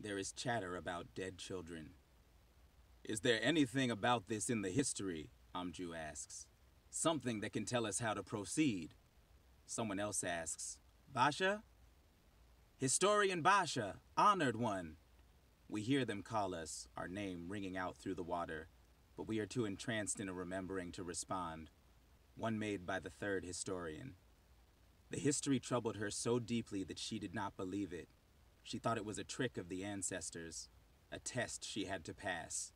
There is chatter about dead children. Is there anything about this in the history? Amju asks. Something that can tell us how to proceed. Someone else asks, Basha? Historian Basha, honored one. We hear them call us, our name ringing out through the water, but we are too entranced in a remembering to respond. One made by the third historian. The history troubled her so deeply that she did not believe it. She thought it was a trick of the ancestors, a test she had to pass.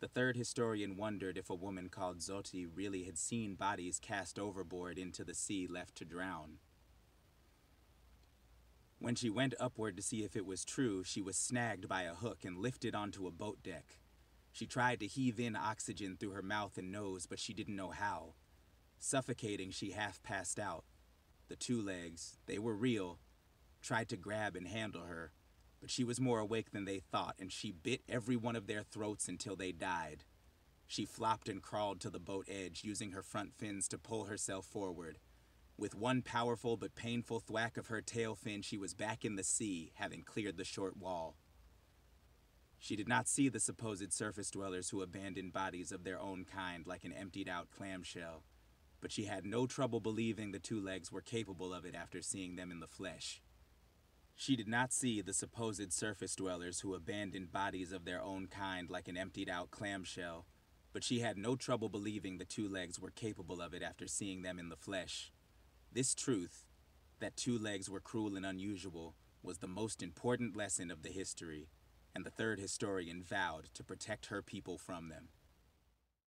The third historian wondered if a woman called Zoti really had seen bodies cast overboard into the sea left to drown. When she went upward to see if it was true, she was snagged by a hook and lifted onto a boat deck. She tried to heave in oxygen through her mouth and nose, but she didn't know how. Suffocating, she half passed out. The two legs, they were real, tried to grab and handle her, but she was more awake than they thought, and she bit every one of their throats until they died. She flopped and crawled to the boat edge, using her front fins to pull herself forward. With one powerful but painful thwack of her tail fin, she was back in the sea, having cleared the short wall. She did not see the supposed surface dwellers who abandoned bodies of their own kind like an emptied out clamshell, but she had no trouble believing the two legs were capable of it after seeing them in the flesh. She did not see the supposed surface dwellers who abandoned bodies of their own kind like an emptied out clamshell, but she had no trouble believing the two legs were capable of it after seeing them in the flesh. This truth, that two legs were cruel and unusual, was the most important lesson of the history, and the third historian vowed to protect her people from them.